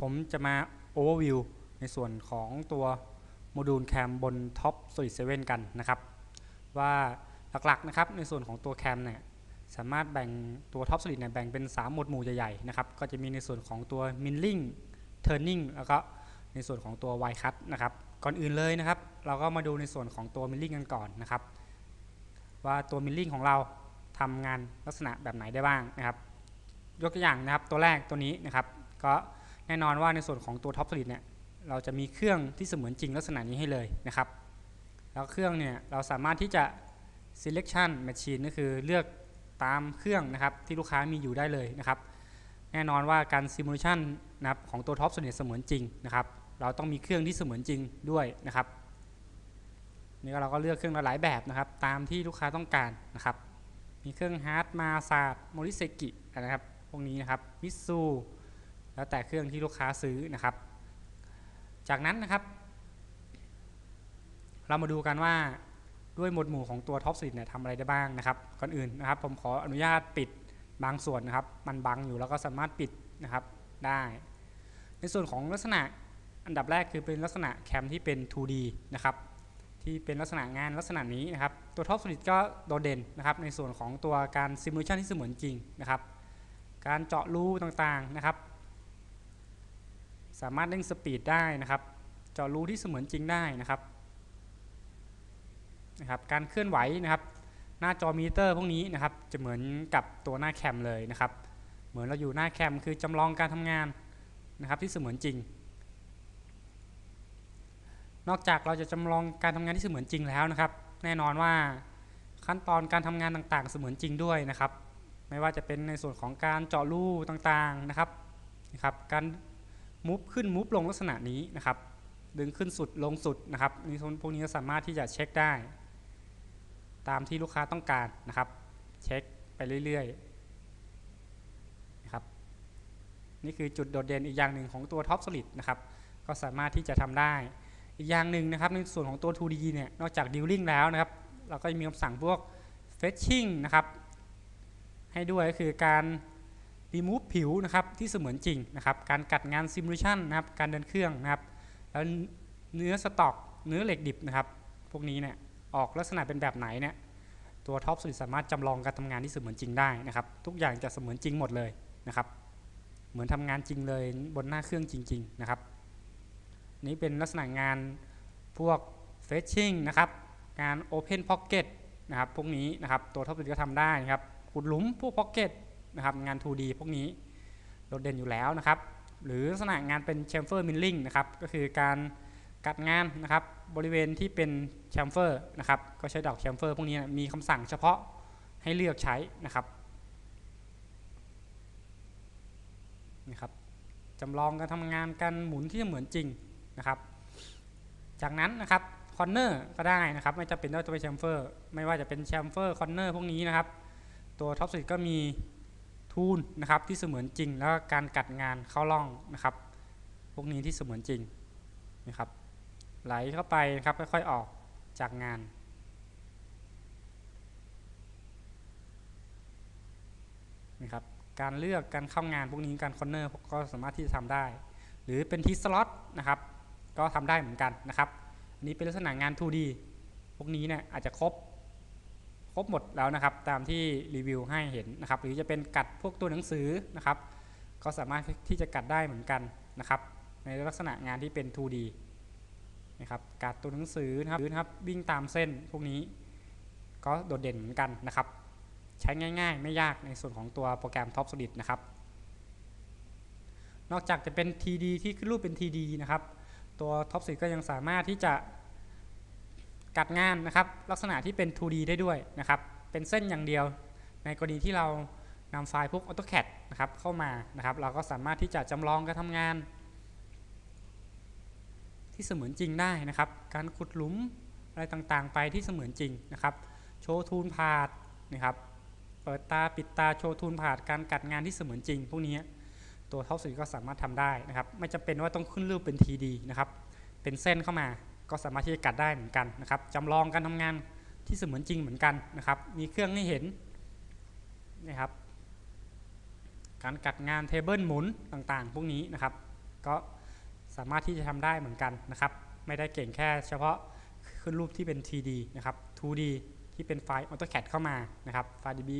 ผมจะมา Overview ในส่วนของตัวโมดูลแคมบน Top Solid 7 กันนะครับ ว่าหลักๆนะครับในส่วนของตัวแคมเนี่ยสามารถแบ่งตัว Top Solid เนี่ยแบ่งเป็น 3 หมวดหมู่ใหญ่ๆนะครับก็จะมีในส่วนของตัว Milling Turning แล้วก็ในส่วนของตัว Y Cut นะครับก่อนอื่นเลยนะครับ เราก็มาดูในส่วนของตัว Milling กันก่อนนะครับ ว่าตัว Milling ของเราทำงานลักษณะแบบไหนได้บ้างนะครับ ยกตัวอย่างนะครับตัวแรกตัวนี้นะครับ ก็ แน่นอนว่าในส่วนของตัว Top Solid เนี่ยเราจะมีเครื่องที่เสมือนจริงลักษณะนี้ให้เลยนะครับ แล้วเครื่องเนี่ยเราสามารถที่จะ selection machine ก็คือเลือกตามเครื่องนะครับที่ลูกค้ามีอยู่ได้เลยนะครับ แน่นอนว่าการ simulation นะครับของตัว Top Solid เสมือนจริงนะครับ เราต้องมีเครื่องที่เสมือนจริงด้วยนะครับนี่ก็เราก็เลือกเครื่องหลายแบบนะครับ ตามที่ลูกค้าต้องการนะครับ มีเครื่อง Haas Mazak Mori Seiki นะครับ พวกนี้นะครับมิซู แล้วแต่เครื่องที่ลูกค้าซื้อนะครับ จากนั้นนะครับ เรามาดูกันว่าด้วยหมวดหมู่ของตัว Top Solid เนี่ยทำอะไรได้บ้างนะครับ ก่อนอื่นนะครับ ผมขออนุญาตปิดบางส่วนนะครับ มันบังอยู่แล้วก็สามารถปิดนะครับได้ ในส่วนของลักษณะอันดับแรกคือเป็นลักษณะ CAM ที่เป็น 2D นะครับที่เป็นลักษณะงานลักษณะนี้นะครับ ตัว Top Solid ก็โดดเด่นนะครับ ในส่วนของตัวการ simulation ที่เสมือนจริงนะครับ การเจาะรูต่างๆนะครับ สามารถเร่ง speed ได้นะครับเจาะรูที่เสมือนจริงได้นะครับนะครับ การเคลื่อนไหวนะครับ หน้าจอมิเตอร์พวกนี้นะครับ จะเหมือนกับตัวหน้าแคมเลยนะครับ เหมือนเราอยู่หน้าแคมคือจำลองการทำงานนะครับที่เสมือนจริง นอกจากเราจะจำลองการทำงานที่เสมือนจริงแล้วนะครับ แน่นอนว่าขั้นตอนการทำงานต่างๆ เสมือนจริงด้วยนะครับ ไม่ว่าจะเป็นในส่วนของการเจาะรูต่างๆนะครับนะครับ การ มุฟขึ้นมุฟลงลักษณะนี้นะครับ ดึงขึ้นสุดลงสุดนะครับนี่พวกนี้สามารถที่จะเช็คได้ ตามที่ลูกค้าต้องการนะครับ เช็คไปเรื่อยๆนะครับ นี่คือจุดโดดเด่นอีกอย่างหนึ่งของตัว Top Solid นะครับ ก็สามารถที่จะทำได้ อีกอย่างหนึ่งนะครับ ในส่วนของตัว 2D เนี่ย นอกจาก Dealing แล้วนะครับ เราก็มีคำสั่งพวก Fetching นะครับ ให้ด้วยก็คือการ remove ผิวนะครับที่เสมือนจริงนะครับ การกัดงาน simulation นะครับ การเดินเครื่องนะครับ แล้วเนื้อสต็อก เนื้อเหล็กดิบนะครับ พวกนี้เนี่ยออกลักษณะเป็นแบบไหนเนี่ย ตัว Top Solid สามารถจำลองการทำงานที่เสมือนจริงได้นะครับ ทุกอย่างจะเสมือนจริงหมดเลยนะครับ เหมือนทำงานจริงเลยบนหน้าเครื่องจริง ๆ นะครับ นี้เป็นลักษณะงานพวก Fetching นะครับงาน Open Pocket นะครับ พวกนี้นะครับ ตัว Top Solid ก็ทำได้นะครับ ขุดหลุมพวก Pocket นะครับงาน 2D พวกนี้โดดเด่นอยู่แล้วนะครับหรือลักษณะงานเป็น Chamfer Milling นะครับก็คือการกัดงานนะครับบริเวณที่เป็น Chamfer นะครับก็ใช้ดอก Chamfer พวกนี้นะมีคำสั่งเฉพาะให้เลือกใช้นะครับนะครับจำลองการทำงานการหมุนที่เหมือนจริงนะครับจากนั้นนะครับ corner ก็ได้นะครับไม่จะเป็นว่าจะเป็น chamfer ไม่ว่าจะเป็น chamfer corner พวกนี้นะครับตัว Top Solid ก็มี tool นะครับที่เสมือนจริง แล้วการกัดงานเข้าร่องนะครับ พวกนี้ที่เสมือนจริงนะครับไหลเข้าไปนะครับค่อยๆออกจากงานนะครับการเลือกการเข้างานพวกนี้การคอนเนอร์ก็สามารถที่จะทำได้ หรือเป็นทีสล็อตนะครับก็ทำได้เหมือนกันนะครับอันนี้เป็นลักษณะงาน 2D พวกนี้เนี่ยอาจจะครบ บหมดแล้วนะครับ ตามที่รีวิวให้เห็นนะครับ หรือจะเป็นกัดพวกตัวหนังสือนะครับ ก็สามารถที่จะกัดได้เหมือนกันนะครับ ในลักษณะงานที่เป็น 2D นะครับกัดตัวหนังสือนะครับหรือนะครับวิ่งตามเส้นพวกนี้ ก็โดดเด่นเหมือนกันนะครับ ใช้ง่าย ๆ ไม่ยากในส่วนของตัวโปรแกรม Top Solid นะครับนอกจากจะเป็น TD ที่ขึ้นรูปเป็น TD นะครับ ตัว Top Solid ก็ยังสามารถที่จะ กัดงานนะครับ ลักษณะที่เป็น 2D ได้ด้วยนะครับ เป็นเส้นอย่างเดียว ในกรณีที่เรานำไฟล์พวก AutoCAD นะครับเข้ามานะครับ เราก็สามารถที่จะจำลองการทำงาน ที่เสมือนจริงได้นะครับ การขุดหลุมอะไรต่างๆ ไปที่เสมือนจริงนะครับ โชว์ทูลพาดนะครับ เปิดตาปิดตาโชว์ทูลผ่านการกัดงานที่เสมือนจริง พวกนี้ตัวท็อปสีก็สามารถทำได้นะครับ ไม่จำเป็นว่าต้องขึ้นรูปเป็น TD นะครับ เป็นเส้นเข้ามา ก็สามารถที่จะกัดได้เหมือนกันนะครับจำลองการทำงานที่เสมือนจริงเหมือนกันนะครับ มีเครื่องให้เห็นนะครับ การกัดงานเทเบิลหมุนต่างๆ พวกนี้นะครับ ก็สามารถที่จะทำได้เหมือนกันนะครับ ไม่ได้เก่งแค่เฉพาะขึ้นรูปที่เป็น 3D นะครับ 2D ที่เป็นไฟล์ AutoCAD เข้ามานะครับไฟล์ DB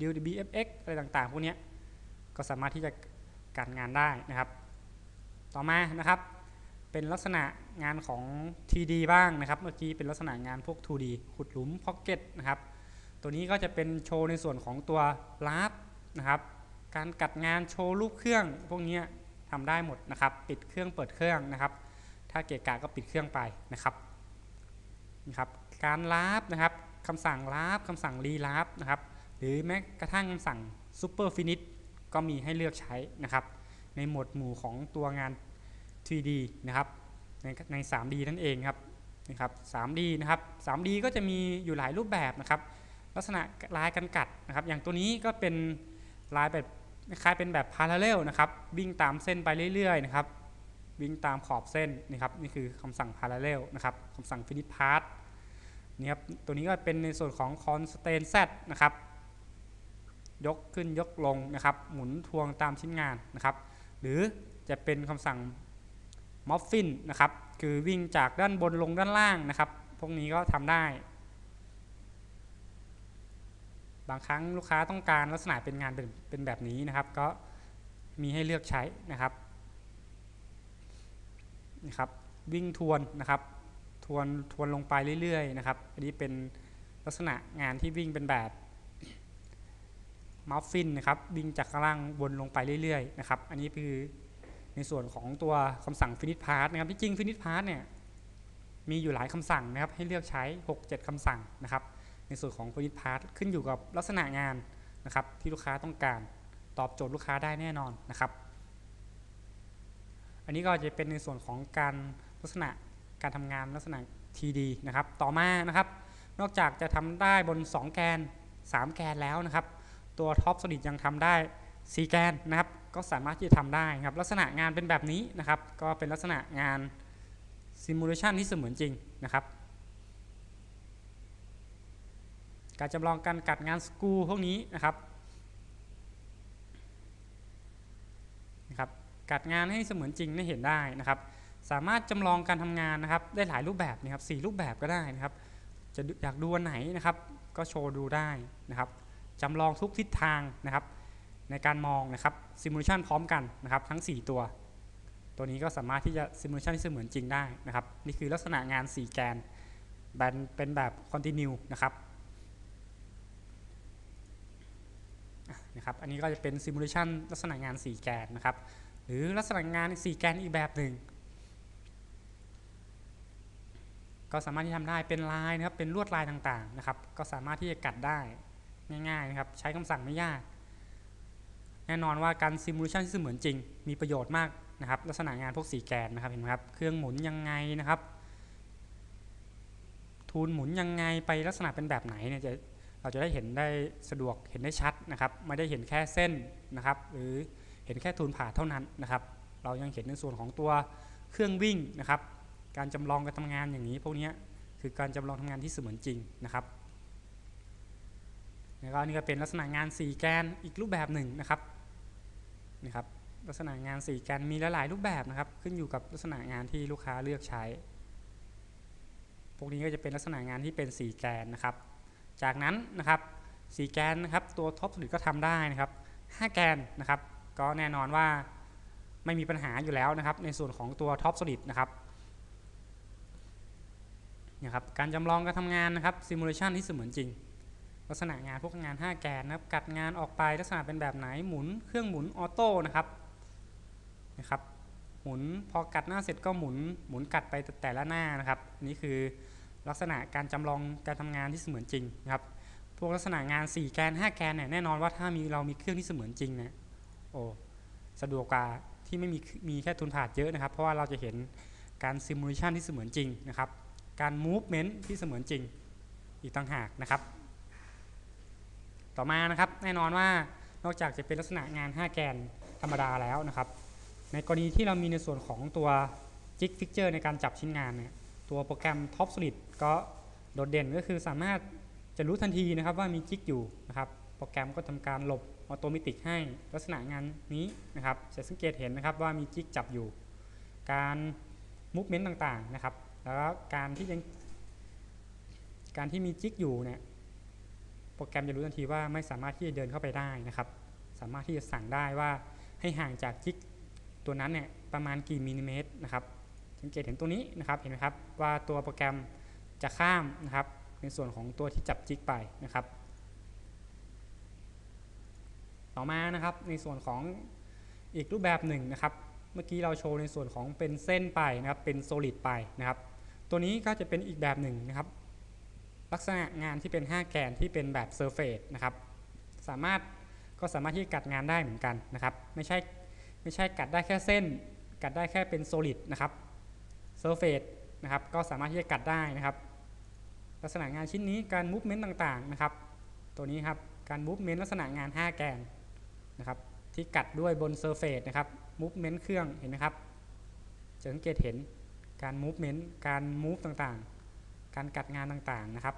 DBFX อะไรต่างๆ พวกนี้ก็สามารถที่จะการงานได้นะครับ ต่อมานะครับ เป็นลักษณะงานของ 3D บ้างนะครับ เมื่อกี้เป็นลักษณะงานพวก 2D ขุดหลุม Pocket นะครับ ตัวนี้ก็จะเป็นโชว์ในส่วนของตัวลาฟนะครับ การกัดงานโชว์รูปเครื่อง พวกนี้ทำได้หมดนะครับ ปิดเครื่องเปิดเครื่องนะครับ ถ้าเกะกะก็ปิดเครื่องไปนะครับนะครับ การลาฟนะครับคำสั่งลาฟคำสั่งรีลาฟนะครับ หรือแม้กระทั่งคำสั่ง Super Finish ก็มีให้เลือกใช้นะครับ ในหมวดหมู่ของตัวงาน 3D นะครับในใน 3D นั่นเองครับนะครับ 3D นะครับ 3D ก็จะมีอยู่หลายรูปแบบนะครับ ลักษณะลายกันกัดนะครับ อย่างตัวนี้ก็เป็นลายแบบคล้ายเป็นแบบ parallel นะครับ วิ่งตามเส้นไปเรื่อยๆนะครับวิ่งตามขอบเส้นนี่ครับนี่คือคำสั่ง parallel นะครับคำสั่ง finish path นี่ครับตัวนี้ก็เป็นในส่วนของ constraint z นะครับ ยกขึ้นยกลงนะครับ หมุนทวงตามชิ้นงานนะครับ หรือจะเป็นคำสั่ง muffin นะครับคือวิ่งจากด้านบนลงด้านล่างนะครับ พวกนี้ก็ทำได้ บางครั้งลูกค้าต้องการลักษณะเป็นงานเป็นเป็นแบบนี้นะครับ ก็มีให้เลือกใช้นะครับนะครับ วิ่งทวนนะครับ ทวนทวนลงไปเรื่อยๆ นะครับ อันนี้เป็นลักษณะงานที่วิ่งเป็นแบบมัฟฟินนะครับวิ่งจากข้างล่างวนลงไปเรื่อยๆนะครับ อันนี้คือ ในส่วนของตัวคำสั่ง finish part นะครับที่จริง finish part เนี่ยมีอยู่หลายคำสั่งนะครับให้เลือกใช้ 6-7คำสั่งนะครับ ในส่วนของ finish part ขึ้นอยู่กับลักษณะงานนะครับที่ลูกค้าต้องการตอบโจทย์ลูกค้าได้แน่นอนนะครับ อันนี้ก็จะเป็นในส่วนของการลักษณะการทำงานลักษณะ TD นะครับ ต่อมานะครับ นอกจากจะทำได้บน 2 แกน 3 แกนแล้วนะครับ ตัวท็อปสลิดยังทำได้ 4 แกนนะครับ ก็สามารถที่จะทำได้ครับลักษณะงานเป็นแบบนี้นะครับ ก็เป็นลักษณะงานซิมูเลชันที่เสมือนจริงนะครับ การจำลองการกัดงานสกรูพวกนี้นะครับนะครับ กัดงานให้เสมือนจริงได้เห็นได้นะครับ สามารถจำลองการทำงานนะครับ ได้หลายรูปแบบนะครับสี่รูปแบบก็ได้นะครับ จะอยากดูวันไหนนะครับ ก็โชว์ดูได้นะครับจำลองทุกทิศทางนะครับ ในการมองนะครับซิมูเลชันพร้อมกันนะครับทั้ง 4 ตัว ตัวนี้ก็สามารถที่จะซิมูเลชันที่เสมือนจริงได้นะครับนี่คือลักษณะงาน 4 แกนแบนเป็นแบบคอนติเนียนะครับนะครับอันนี้ก็จะเป็นซิมูเลชันลักษณะงาน 4 แกนนะครับหรือลักษณะงาน 4 แกนอีกแบบหนึ่งก็สามารถที่ทำได้เป็นลายนะครับเป็นลวดลายต่างๆนะครับ ก็สามารถที่จะกัดได้ง่ายๆนะครับใช้คำสั่งไม่ยาก แน่นอนว่าการซิมูเลชันที่เสมือนจริง มีประโยชน์มากนะครับ ลักษณะงานพวกสีแกนนะครับเห็นไหมครับ เครื่องหมุนยังไงนะครับ ทูลหมุนยังไงไปลักษณะเป็นแบบไหนเนี่ยจะเราจะได้เห็นได้สะดวกเห็นได้ชัดนะครับ ไม่ได้เห็นแค่เส้นนะครับ หรือเห็นแค่ทูลผ่าเท่านั้นนะครับ เรายังเห็นในส่วนของตัวเครื่องวิ่งนะครับ การจำลองการทำงานอย่างนี้พวกนี้คือการจำลองทำงานที่เสมือนจริงนะครับแล้วก็นี่ก็เป็นลักษณะงาน4แกนอีกรูปแบบหนึ่งนะครับ นะครับลักษณะงาน4แกนมีหลายรูปแบบนะครับ ขึ้นอยู่กับลักษณะงานที่ลูกค้าเลือกใช้ พวกนี้ก็จะเป็นลักษณะงานที่เป็น4แกนนะครับ จากนั้นนะครับ4แกนนะครับตัวท็อปสุดก็ทำได้นะครับ5แกนนะครับ ก็แน่นอนว่าไม่มีปัญหาอยู่แล้วนะครับ ในส่วนของตัวท็อปสลิดนะครับนะครับการจำลองการทำงานนะครับซิมูเลชันที่เสมือนจริง ลักษณะงานพวกงาน 5 แกนนะครับ กัดงานออกไปลักษณะเป็นแบบไหนหมุนเครื่องหมุนออโต้นะครับนะครับ หมุนพอกัดหน้าเสร็จก็หมุนหมุนกัดไปแต่ละหน้านะครับ นี่คือลักษณะการจำลองการทำงานที่เสมือนจริงนะครับ พวกลักษณะงาน 4 แกน 5 แกนเนี่ยแน่นอนว่าถ้ามีเรามีเครื่องที่เสมือนจริงเนี่ยโอ้สะดวกกว่าที่ไม่มีมีแค่ทุนผาดเยอะนะครับ เพราะว่าเราจะเห็นการซิมูเลชันที่เสมือนจริงนะครับ การมูฟเมนต์ที่เสมือนจริงอีกต่างหากนะครับ ต่อมานะครับ แน่นอนว่านอกจากจะเป็นลักษณะงาน 5 แกนธรรมดาแล้วนะครับ ในกรณีที่เรามีในส่วนของตัว jig fixture ในการจับชิ้นงานเนี่ยตัวโปรแกรม Top Solid ก็โดดเด่นก็คือสามารถจะรู้ทันทีนะครับว่ามี jig อยู่นะครับ โปรแกรมก็ทำการหลบ automatic ให้ลักษณะงานนี้นะครับจะสังเกตเห็นนะครับว่ามี jig จับอยู่ การ movement ต่างๆนะครับ แล้วก็การที่ยังการที่มีจิ๊กอยู่เนี่ย โปรแกรมจะรู้ทันทีว่าไม่สามารถที่จะเดินเข้าไปได้นะครับ สามารถที่จะสั่งได้ว่าให้ห่างจากจิ๊กตัวนั้นเนี่ยประมาณกี่มิลลิเมตรนะครับ สังเกตเห็นตัวนี้นะครับเห็นไหมครับว่าตัวโปรแกรมจะข้ามนะครับในส่วนของตัวที่จับจิ๊กไปนะครับ ต่อมานะครับในส่วนของอีกรูปแบบหนึ่งนะครับ เมื่อกี้เราโชว์ในส่วนของเป็นเส้นไปนะครับเป็นโซลิดไปนะครับ ตัวนี้ก็จะเป็นอีกแบบหนึ่งนะครับ ลักษณะงานที่เป็น 5 แกนที่เป็นแบบ surface นะครับ สามารถก็สามารถที่กัดงานได้เหมือนกันนะครับ ไม่ใช่ไม่ใช่กัดได้แค่เส้น กัดได้แค่เป็น solid นะครับ surface นะครับ ก็สามารถที่จะกัดได้นะครับ ลักษณะงานชิ้นนี้การ movement ต่างๆนะครับ ตัวนี้ครับการ movement ลักษณะงาน 5 แกนนะครับที่กัดด้วยบน surface นะครับmovement เครื่องเห็นไหมครับจะสังเกตเห็นการ movement การ move ต่างๆ การกัดงานต่างๆนะครับ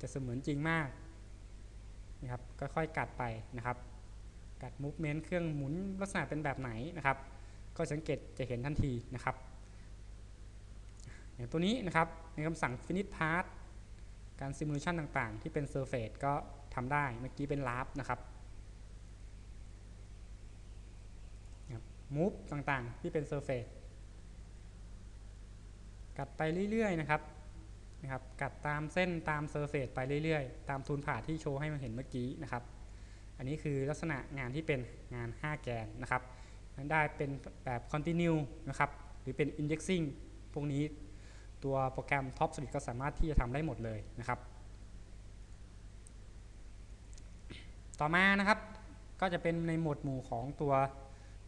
จะเสมือนจริงมากนะครับค่อยๆกัดไปนะครับ กัด movement เครื่องหมุนลักษณะเป็นแบบไหนนะครับ ก็สังเกตจะเห็นทันทีนะครับ อย่างตัวนี้นะครับในคำสั่ง finish part การ simulation ต่างๆ ที่เป็น surface ก็ทำได้เมื่อกี้เป็น rough นะครับ move ต่างๆ ที่เป็น surface กัดไปเรื่อยๆนะครับ นะครับ กัดตามเส้นตาม surface ไปเรื่อยๆ ตามทูนผ่าที่โชว์ให้มันเห็นเมื่อกี้นะครับ อันนี้คือลักษณะงานที่เป็นงาน 5 แกนนะครับได้เป็นแบบ continue นะครับ หรือเป็น indexing พวกนี้ตัวโปรแกรม Top Solid ก็สามารถที่จะทำได้หมดเลยนะครับ ต่อมานะครับก็จะเป็นในหมวดหมู่ของตัว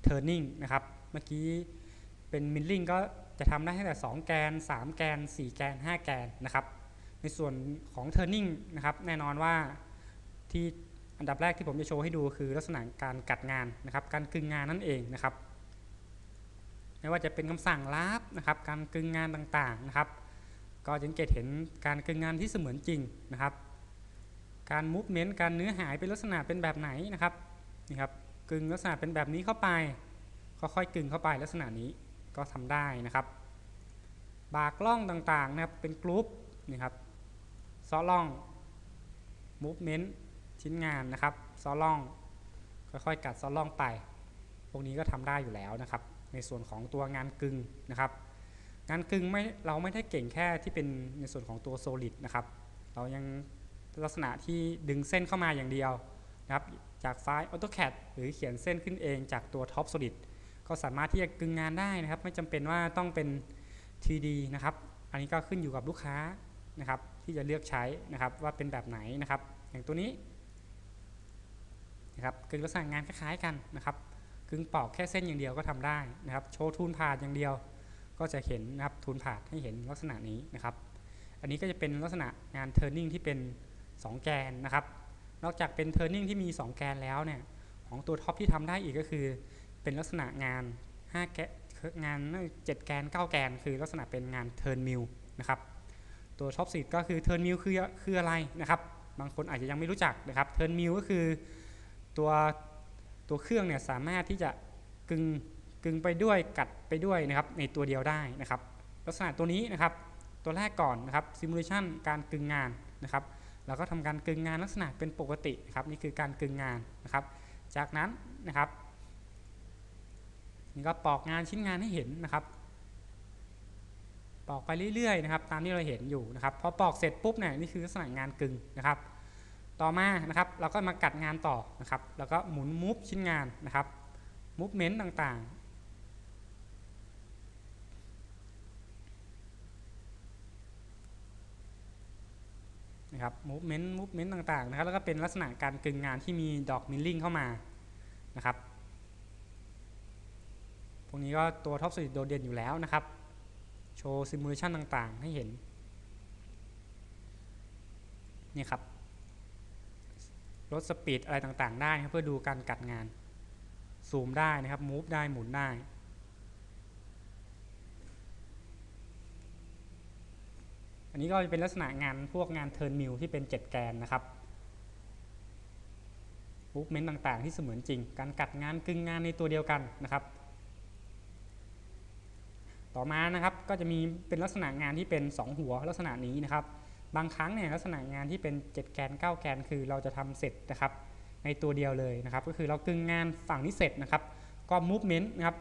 turning นะครับ เมื่อกี้เป็น milling ก็ จะทำได้ตั้งแต่ 2 แกน 3 แกน 4 แกน 5 แกนนะครับ ในส่วนของ turning นะครับ แน่นอนว่าที่อันดับแรกที่ผมจะโชว์ให้ดูคือลักษณะการกัดงานนะครับ การกึงงานนั่นเองนะครับ ไม่ว่าจะเป็นคำสั่งลาบนะครับ การกึงงานต่างๆนะครับ ก็จะสังเกตเห็นการกลึงงานที่เสมือนจริงนะครับ การ movement การเนื้อหายเป็นลักษณะเป็นแบบไหนนะครับนี่ครับกลึงลักษณะเป็นแบบนี้เข้าไปค่อยๆกลึงเข้าไปลักษณะนี้ ก็ทำได้นะครับ บากร่องต่างๆนะครับเป็น groove นี่ครับเซาะร่อง movement ชิ้นงานนะครับเซาะร่องค่อยๆกัดเซาะร่องไป พวกนี้ก็ทำได้อยู่แล้วนะครับ ในส่วนของตัวงานกลึงนะครับงานกึ่งไม่เราไม่ได้เก่งแค่ที่เป็นในส่วนของตัวโซลิดนะครับ เรายังลักษณะที่ดึงเส้นเข้ามาอย่างเดียวนะครับ จากไฟล์ AutoCAD หรือเขียนเส้นขึ้นเองจากตัว Top Solid ก็สามารถที่จะกึงงานได้นะครับ ไม่จำเป็นว่าต้องเป็น 3D นะครับ อันนี้ก็ขึ้นอยู่กับลูกค้านะครับ ที่จะเลือกใช้นะครับว่าเป็นแบบไหนนะครับ อย่างตัวนี้นะครับกึงลักษณะงานคล้ายๆกันนะครับกึงปอกแค่เส้นอย่างเดียวก็ทำได้นะครับ โชว์ทูนผ่าอย่างเดียว ก็จะเห็นนะครับทูนผ่าให้เห็นลักษณะนี้นะครับ อันนี้ก็จะเป็นลักษณะงาน turning ที่เป็น 2 แกนนะครับ นอกจากเป็น turning ที่มี 2 แกนแล้วเนี่ยของตัวท็อปที่ทำได้อีกก็คือ เป็นลักษณะงาน5แกนงาน7แกน 9 แกน คือลักษณะเป็นงาน turn mill นะครับตัวท็อปสีก็คือ turn mill คือคืออะไรนะครับบางคนอาจจะยังไม่รู้จักนะครับ turn mill ก็คือตัวตัวเครื่องเนี่ยสามารถที่จะกึงกึงไปด้วยกัดไปด้วยนะครับในตัวเดียวได้นะครับลักษณะตัวนี้นะครับตัวแรกก่อนนะครับ simulation การกึงงานนะครับเราก็ทำการกึงงานลักษณะเป็นปกตินะครับนี่คือการกึงงานนะครับ จากนั้นนะครับ นี่ก็ปอกงานชิ้นงานให้เห็นนะครับ ปอกไปเรื่อยๆนะครับ ตามที่เราเห็นอยู่นะครับพอปอกเสร็จปุ๊บเนี่ยนี่คือลักษณะงานกึ่งนะครับ ต่อมานะครับ เราก็มากัดงานต่อนะครับ แล้วก็หมุน move ชิ้นงานนะครับ movement ต่างๆนะครับ movement movement ต่างๆนะครับแล้วก็เป็นลักษณะการกลึงงานที่มีดอก milling เข้ามานะครับ พวกนี้ก็ตัว TopSolid โดดเด่นอยู่แล้วนะครับ โชว์ simulation ต่างๆ ให้เห็น นี่ครับ ลด speed อะไรต่างๆ ได้ครับเพื่อดูการกัดงาน ซูมได้นะครับ move ได้หมุนได้อันนี้ก็จะเป็นลักษณะงานพวกงาน turn mill ที่เป็น 7 แกนนะครับ movement ต่างๆ ที่เสมือนจริง การกัดงานกลึงงานในตัวเดียวกันนะครับ ต่อมานะครับก็จะมีเป็นลักษณะงานที่เป็น 2 หัวลักษณะนี้นะครับ บางครั้งเนี่ยลักษณะงานที่เป็น 7 แกน 9 แกน คือเราจะทำเสร็จนะครับในตัวเดียวเลยนะครับ ก็คือเรากึ่งงานฝั่งนี้เสร็จนะครับก็มูฟเมนต์นะครับ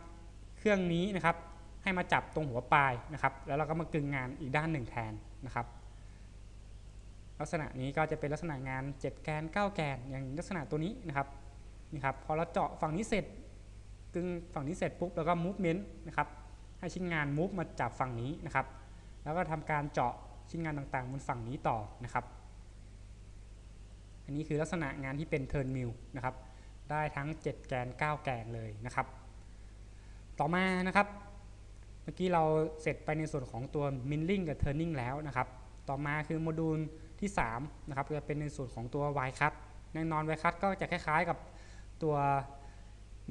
เครื่องนี้นะครับให้มาจับตรงหัวปลายนะครับ แล้วเราก็มากึ่งงานอีกด้านหนึ่งแทนนะครับ ลักษณะนี้ก็จะเป็นลักษณะงาน 7 แกน 9 แกน อย่างลักษณะตัวนี้นะครับนี่ครับพอเราเจาะฝั่งนี้เสร็จกลึงฝั่งนี้เสร็จปุ๊บแล้วก็ movement นะครับ ให้ชิ้นงาน move มาจับฝั่งนี้นะครับ แล้วก็ทำการเจาะชิ้นงานต่างๆบนฝั่งนี้ต่อนะครับ อันนี้คือลักษณะงานที่เป็น turn mill นะครับ ได้ทั้ง 7 แกน 9 แกนเลยนะครับ ต่อมานะครับ เมื่อกี้เราเสร็จไปในส่วนของตัว milling กับ turning แล้วนะครับ ต่อมาคือโมดูลที่3นะครับจะเป็นในส่วนของตัว wire cut แน่นอน wire cut ก็จะคล้ายๆกับตัว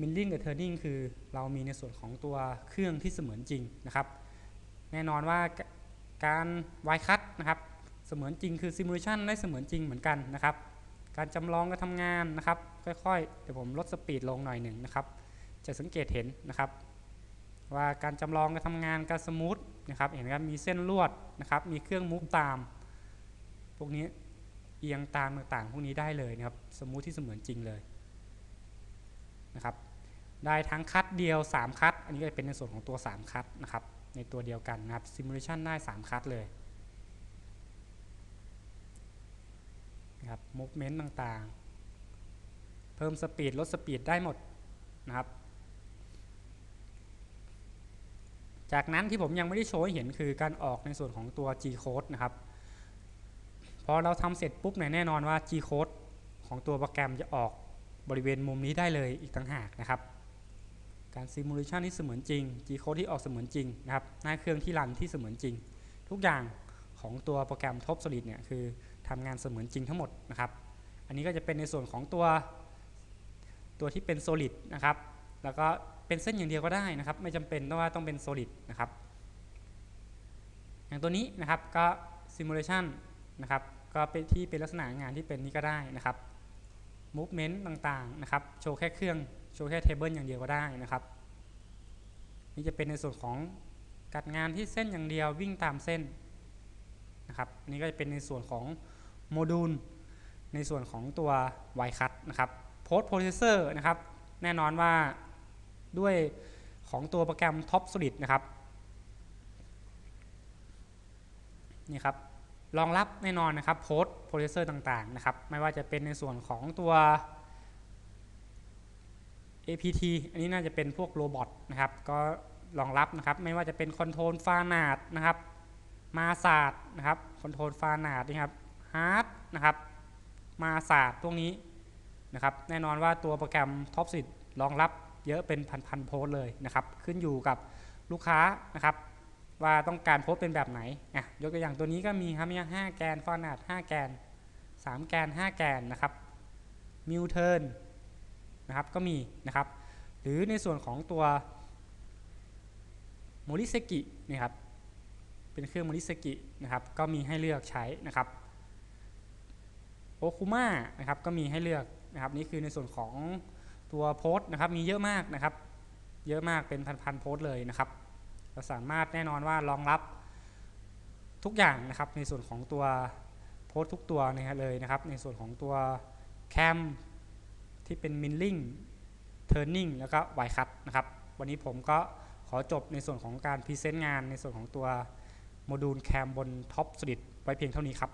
milling กับ turning คือเรามีในส่วนของตัวเครื่องที่เสมือนจริงนะครับ แน่นอนว่าการ wire cut นะครับเสมือนจริงคือ simulation ได้เสมือนจริงเหมือนกันนะครับ การจำลองการทำงานนะครับ ค่อยๆ เดี๋ยวผมลด speed ลงหน่อยหนึ่งนะครับ จะสังเกตเห็นนะครับ ว่าการจำลองการทำงานการ smooth นะครับเห็นไหมครับมีเส้นลวดนะครับ มีเครื่อง move ตาม พวกนี้เอียงตามต่างๆ พวกนี้ได้เลยนะครับ smooth ที่เสมือนจริงเลยนะครับ ได้ทั้ง cut เดียว 3 cut อันนี้ก็จะเป็นในส่วนของตัว 3 cut นะครับ ในตัวเดียวกันนะครับ simulation ได้ 3 cut เลยนะครับ movement ต่างๆ เพิ่ม speed ลด speed ได้หมดนะครับ จากนั้นที่ผมยังไม่ได้โชว์ให้เห็นคือการออกในส่วนของตัว G code นะครับ พอเราทำเสร็จปุ๊บเนี่ยแน่นอนว่า G code ของตัวโปรแกรมจะออกบริเวณมุมนี้ได้เลยอีกต่างหากนะครับ การซิมูเลชันที่เสมือนจริง G code ที่ออกเสมือนจริงนะครับหน้าเครื่องที่รันที่เสมือนจริง ทุกอย่างของตัวโปรแกรม Top Solid เนี่ยคือทำงานเสมือนจริงทั้งหมดนะครับ อันนี้ก็จะเป็นในส่วนของตัวตัวที่เป็น Solid นะครับ แล้วก็เป็นเส้นอย่างเดียวก็ได้นะครับ ไม่จำเป็นต้องว่าต้องเป็น Solid นะครับ อย่างตัวนี้นะครับก็ Simulation นะครับ ก็เป็นที่เป็นลักษณะงานที่เป็นนี้ก็ได้นะครับ Movement ต่างๆนะครับ โชว์แค่เครื่อง โชว์แค่เทเบิลอย่างเดียวก็ได้นะครับ นี่จะเป็นในส่วนของกัดงานที่เส้นอย่างเดียววิ่งตามเส้นนะครับนี่ก็จะเป็นในส่วนของโมดูล ในส่วนของตัว Y cut นะครับ Post Processor นะครับ แน่นอนว่าด้วยของตัวโปรแกรม TopSolid นะครับนี่ครับรองรับแน่นอนนะครับ Post Processor ต่างๆนะครับ ไม่ว่าจะเป็นในส่วนของตัว APT อันนี้น่าจะเป็นพวก robot นะครับ ก็รองรับนะครับ ไม่ว่าจะเป็น control Fanuc นะครับ Mazak นะครับ control Fanuc นะครับ Haas นะครับ Mazak พวกนี้นะครับ แน่นอนว่าตัวโปรแกรม Top 10รองรับเยอะเป็นพันๆโพสเลยนะครับ ขึ้นอยู่กับลูกค้านะครับ ว่าต้องการโพสเป็นแบบไหนอะยกตัวอย่างตัวนี้ก็มีครับมี5แกน Fanuc 5แกน3แกน5แกนนะครับ mill turn นะครับก็มีนะครับ หรือในส่วนของตัว Mori Seiki นะครับเป็นเครื่อง Mori Seiki นะครับก็มีให้เลือกใช้นะครับโอคุมานะครับก็มีให้เลือกนะครับนี่คือในส่วนของตัวโพสต์นะครับมีเยอะมากนะครับ เยอะมากเป็นพันๆโพสต์เลยนะครับเราสามารถแน่นอนว่ารองรับทุกอย่างนะครับในส่วนของตัวโพสต์ทุกตัวนะครับเลยนะครับ ในส่วนของตัวแคม ที่เป็น milling turning แล้วก็ y cut นะครับ วันนี้ผมก็ขอจบในส่วนของการพรีเซนต์งานในส่วนของตัวโมดูลแคมบน Top Solid ไว้เพียงเท่านี้ครับ